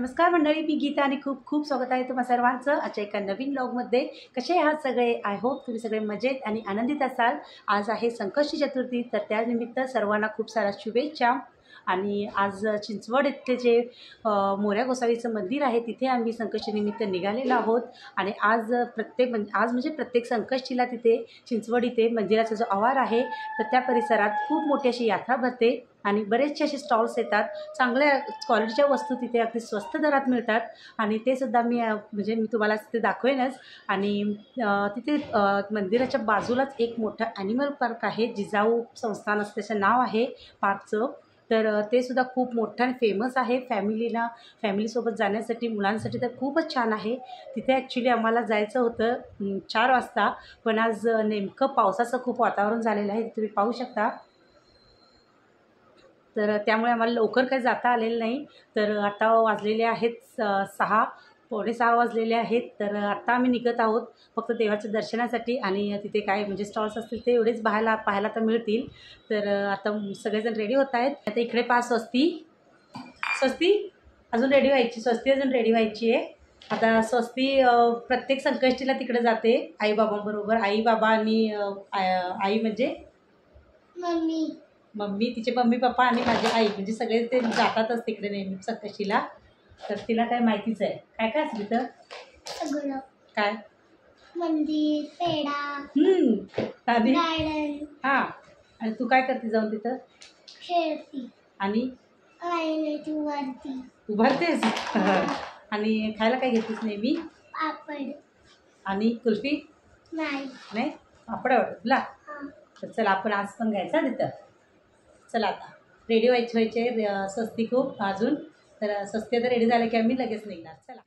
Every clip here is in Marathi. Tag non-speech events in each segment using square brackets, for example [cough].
नमस्कार मंडळी मी गीता आणि खूप खूप स्वागत आहे तुम्हा सर्वांचं आजच्या एका नवीन ब्लॉगमध्ये कसे आहात सगळे? आय होप तुम्ही सगळे मजेत आणि आनंदित असाल. आज आहे संकष्टी चतुर्थी तर त्यानिमित्त सर्वांना खूप साऱ्या शुभेच्छा. आणि आज चिंचवड इथले जे मोऱ्या गोसावीचं मंदिर आहे तिथे आम्ही संकष्टीनिमित्त निघालेलो आहोत. आणि आज प्रत्येक म्हणजे आज म्हणजे प्रत्येक संकष्टीला तिथे चिंचवड इथे मंदिराचा जो आवार आहे तर त्या परिसरात खूप मोठी अशी यात्रा भरते. आणि बरेचसे असे स्टॉल्स येतात. चांगल्या क्वालिटीच्या वस्तू तिथे अगदी स्वस्त दरात मिळतात. आणि ते सुद्धा मी म्हणजे मी तुम्हाला तिथे दाखवेनच. आणि तिथे मंदिराच्या बाजूलाच एक मोठं ॲनिमल पार्क आहे. जिजाऊ संस्थान असं त्याचं नाव आहे पार्कचं तर ते सुद्धा खूप मोठं आणि फेमस आहे. फॅमिलीला फॅमिलीसोबत जाण्यासाठी मुलांसाठी तर खूपच छान आहे. तिथे ॲक्च्युली आम्हाला जायचं होतं चार वाजता. पण आज नेमकं पावसाचं खूप वातावरण झालेलं आहे. तुम्ही पाहू शकता. तर त्यामुळे आम्हाला लवकर काही जाता आलेलं नाही. तर आता वाजलेले आहेत स- सहा पावणे सहा वाजलेले आहेत. तर आत्ता आम्ही निघत आहोत फक्त देवाच्या दर्शनासाठी आणि तिथे काय म्हणजे स्टॉल्स असतील ते एवढेच पाहायला पाहायला तर मिळतील. तर आता सगळेजण रेडी होत आहेत. आता इकडे पाच स्वस्ती. स्वस्ती? अजून रेडी व्हायची स्वस्ती अजून रेडी व्हायची आहे. आता स्वस्ती प्रत्येक संकष्टीला तिकडे जाते आईबाबांबरोबर आई बाबा आणि आई म्हणजे? मम्मी. मम्मी तिचे मम्मी पप्पा आणि माझी आई म्हणजे सगळे ते जातातच तिकडे नेहमी संकष्टीला तर तिला काय माहितीच आहे. काय काय असं तिथं? सगळं. काय? मंदिर हम्म. आणि गार्डन. हां. आणि तू काय करते जाऊन तिथं? खेळती. आणि? वरती उभारतेस? आणि खायला काय घेतेस नेहमी? पापड. आणि कुल्फी? नाही. नाही? पापड आवडत तुला? हा. तर चला आपण आज पण घ्यायचा तिथं. चला आता. रेडी व्हायचे व्हायचे सस्ती स्वस्ती खूप अजून. तर स्वस्ती आता रेडी झाले की आम्ही लगेच निघणार. चला.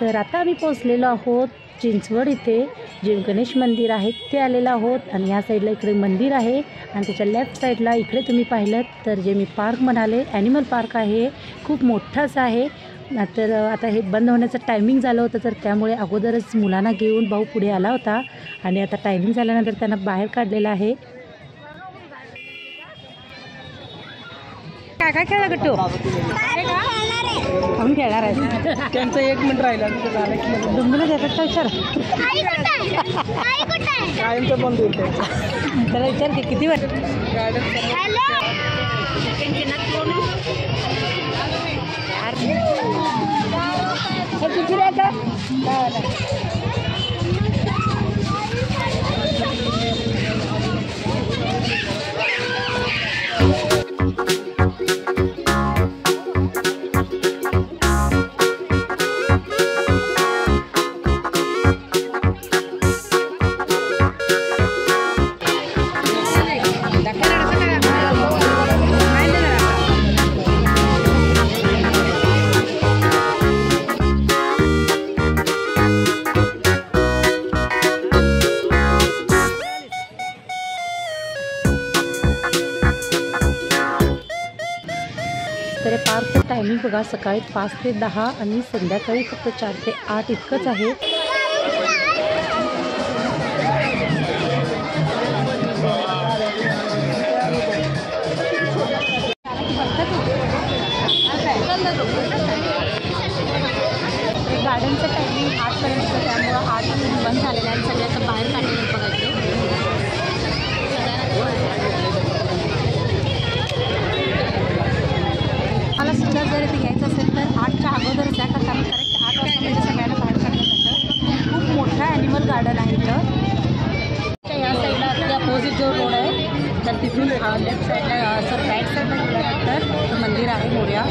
तर आता आम्ही पोचलेलो आहोत चिंचवड इथे. जे गणेश मंदिर आहे ते आलेलं आहोत. आणि ह्या साईडला इकडे मंदिर आहे. आणि त्याच्या लेफ्ट साईडला इकडे तुम्ही पाहिलं तर जे मी पार्क म्हणाले ॲनिमल पार्क आहे. खूप मोठाच आहे. तर आता हे बंद होण्याचं टायमिंग झालं होतं तर त्यामुळे अगोदरच मुलांना घेऊन भाऊ पुढे आला होता. आणि आता टायमिंग झाल्यानंतर त्यांना बाहेर काढलेलं आहे. काय काय खेळा गट्टू. आम्ही खेळणार आहे? त्यांचं एक मिनिट राहिलं. डुंबीला देतात का विचार? कायमचं बंद होईल ते. त्याला विचार की किती वाट तर बघा सकाळी पाच ते दहा आणि संध्याकाळी फक्त चार ते आठ इतकंच आहे. तिथून लेफ़्ट साईडला असं बॅक साईडला गेल्यानंतर तो मंदिर आहे मोर्या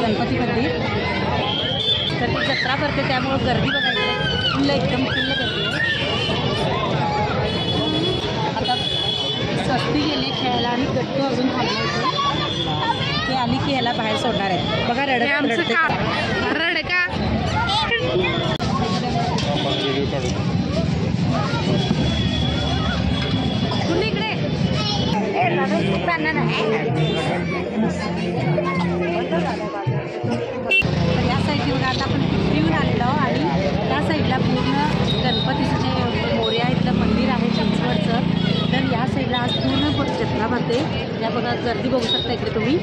गणपती मंदिर. तर ती जत्रा करते त्यामुळं गर्दी बघायची फुल्ल एकदम फुल्ल गर्दी आहे. आता स्वस्ती गेले खेळायला आणि गट्टू अजून खाल्लं होतं. ते आली की ह्याला बाहेर सोडणार आहे बघा रडत रडते कुठे [laughs] या साईड येऊन आता आपण पिंपरीहून आलेलो आणि त्या साईडला पूर्ण गणपतीचं जे मोर्या इथलं मंदिर आहे चिंचवडचं तर या साईडला आज पूर्ण पूर्ण जत्रा भरते या बघा गर्दी बघू शकता इकडे तुम्ही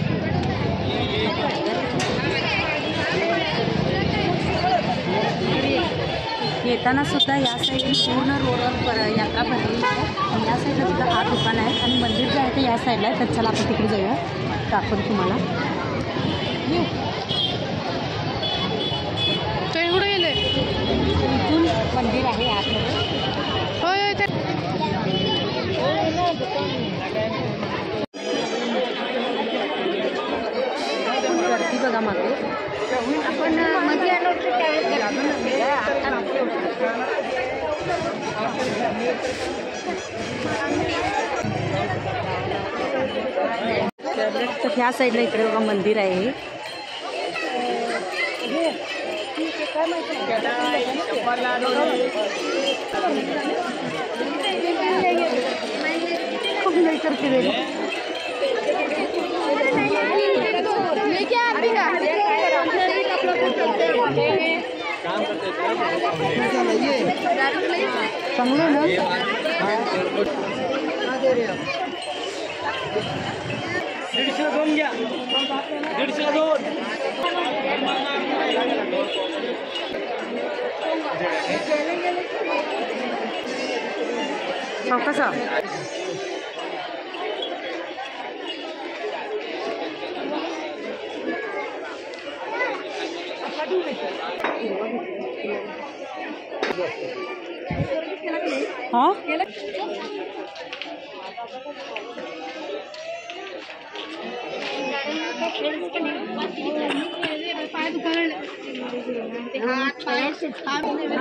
येताना सुद्धा या साईडने पूर्ण रोडवर पर यात्रा भरलेली आहे. आणि या साईडला सुद्धा आठ दुकान आहेत. आणि मंदिर जे आहे ते या साईडला आहे. तर चला आपण तिकडे जाऊया. दाखवतो तुम्हाला. ट्रेन कुठे गेले. इथून मंदिर आहे आतमध्ये. होय तर ह्या इकडे बघा मंदिर आहे नाही करते. चांगलं ना? दीडशे दोन घ्या. दीडशे दोन. कसा? हा?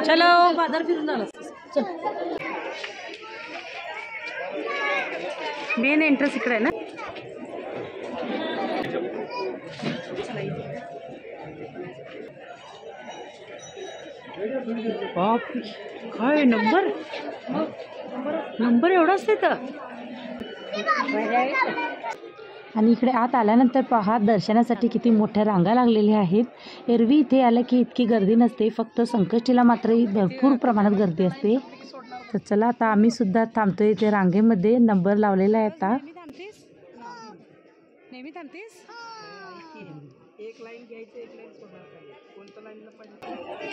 चलो बाजार फिरून झालं चल. मेन एंट्रन्स इकडे आहे ना? बाप काय नंबर? नंबर एवढाच तर. आणि इकडे आत आल्यानंतर पहा दर्शनासाठी किती मोठ्या रांगा लागलेल्या आहेत. एरवी इथे आलं की इतकी गर्दी नसते फक्त संकष्टीला मात्र ही भरपूर प्रमाणात गर्दी असते. तर चला आता आम्ही सुद्धा थांबतोय इथे रांगेमध्ये. नंबर लावलेला आहे आता. नेहमी थांबतेस? एक लाईन घ्यायचं एक लाईन.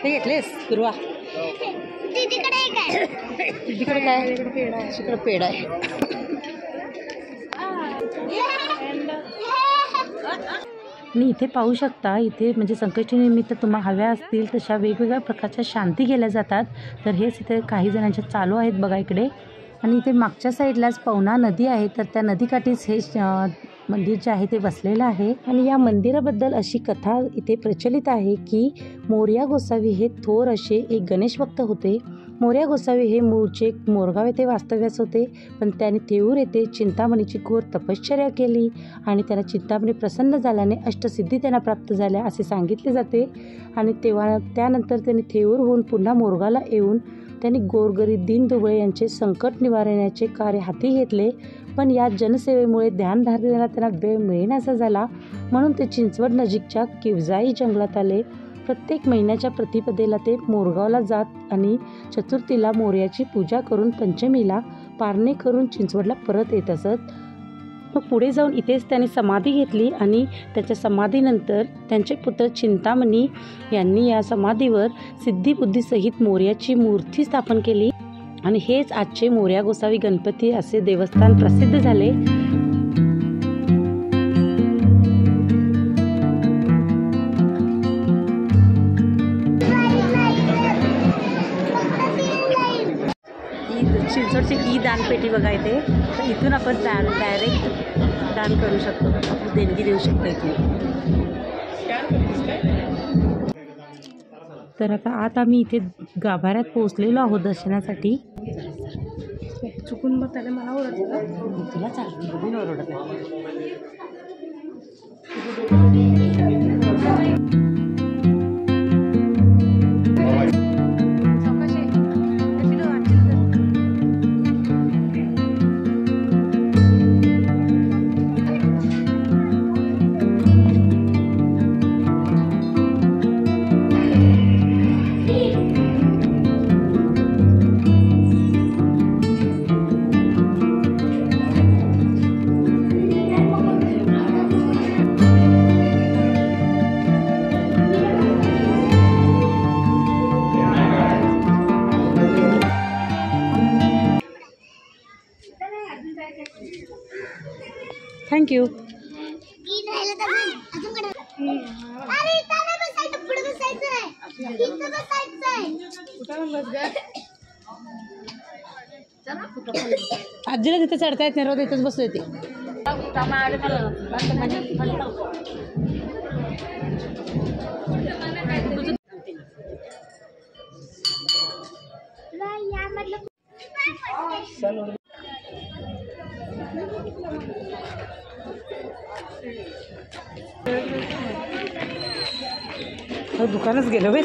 ते घेतलेस दुर्वा तिकडे एक आहे. तिकडे काय? तिकडे पेड आहे. आणि इथे पाहू शकता इथे म्हणजे संकष्टीनिमित्त तुम्हाला हव्या असतील तशा वेगवेगळ्या प्रकारच्या शांती केल्या जातात. तर हेच इथे काही जणांच्या चालू आहेत बघा इकडे. आणि इथे मागच्या साईडलाच पवना नदी आहे तर त्या नदीकाठीच हे मंदिर जे आहे ते वसलेलं आहे. आणि या मंदिराबद्दल अशी कथा इथे प्रचलित आहे की मोर्या गोसावी हे थोर असे एक गणेश भक्त होते. मोर्या गोसावी हे मूळचे मोरगाव येथे वास्तव्यास होते. पण त्याने थेऊर येथे चिंतामणीची घोर तपश्चर्या केली आणि त्यांना चिंतामणी प्रसन्न झाल्याने अष्टसिद्धी त्यांना प्राप्त झाल्या असे सांगितले जाते. आणि तेव्हा त्यानंतर त्यांनी थेऊर होऊन पुन्हा मोरगाला येऊन त्यांनी गोरगरीब दीनदुबळे यांचे संकट निवारण्याचे कार्य हाती घेतले. पण या जनसेवेमुळे ध्यानधारणेला त्यांना वेळ मिळेनासा झाला. म्हणून ते चिंचवड नजीकच्या किवजाई जंगलात आले. प्रत्येक महिन्याच्या प्रतिपदेला ते मोरगावला जात आणि चतुर्थीला मोर्याची पूजा करून पंचमीला पारणे करून चिंचवडला परत येत असत. मग पुढे जाऊन इथेच त्यांनी समाधी घेतली आणि त्याच्या समाधीनंतर त्यांचे पुत्र चिंतामणी यांनी या समाधीवर सिद्धिबुद्धीसहित मोर्याची मूर्ती स्थापन केली. आणि हेच आजचे मोर्या गोसावी गणपती असे देवस्थान प्रसिद्ध झाले. ईद चिंचवडची ई दानपेटी बघा इथे. तर इथून आपण दान डायरेक्ट दान करू शकतो. आपली देणगी देऊ शकतो इथे. तर आता आत आम्ही इथे गाभाऱ्यात पोहोचलेलो आहोत दर्शनासाठी. चुकून मग त्याला मला ओरडलं तुला चालतं ओरडत थँक्यू आजीला तिथे चढता येत नाही रोज इथेच बसू येते दुकानच गेलो बाई.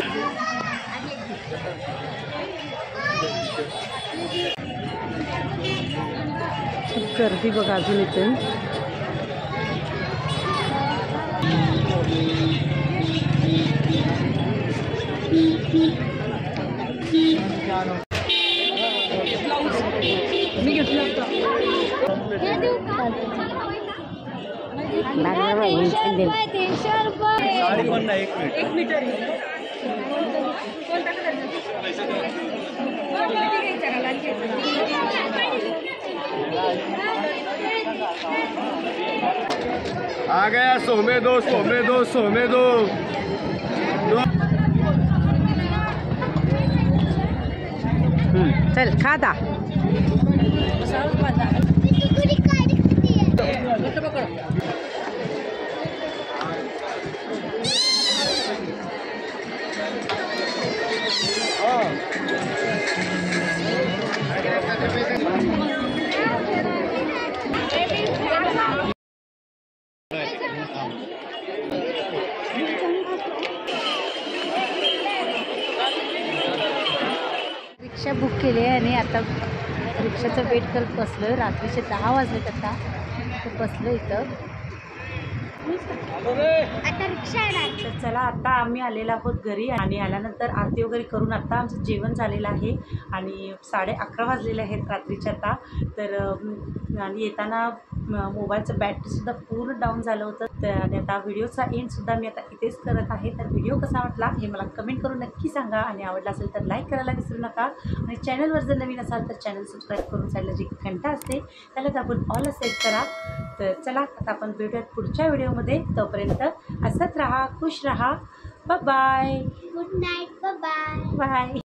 गर्दी बघा अजून इथे मी घेतलं होतं हे देऊ का? रुपये तीनशे रुपये. आ गया सौ में दो सौ में दो सौ में दो. चल खाता. रिक्षा बुक केली आहे आणि आता रिक्षाचं वेट करत बसलो आहे रात्रीचे दहा वाजलेत आता. तर बसलो इथं. आता रिक्षा येणार. तर चला आता आम्ही आलेलो आहोत घरी आणि आल्यानंतर आरती वगैरे करून आता आमचं जेवण झालेलं आहे. आणि साडे अकरा वाजलेले आहेत रात्रीचे आता. तर आणि येताना मोबाईलचं बॅटरीसुद्धा पूर्ण डाऊन झालं होतं. तर आणि आता व्हिडिओचा एंडसुद्धा मी आता इथेच करत आहे. तर व्हिडिओ कसा वाटला हे मला कमेंट करून नक्की सांगा. आणि आवडला असेल तर लाईक करायला विसरू नका. आणि चॅनलवर जर नवीन असाल तर चॅनल सबस्क्राईब करून साईडला जी घंटा असते त्याला दाबून ऑल सेट करा. तर चला आता आपण भेटूयात पुढच्या व्हिडिओमध्ये. तोपर्यंत असंच राहा खुश राहा. Bye good night bye bye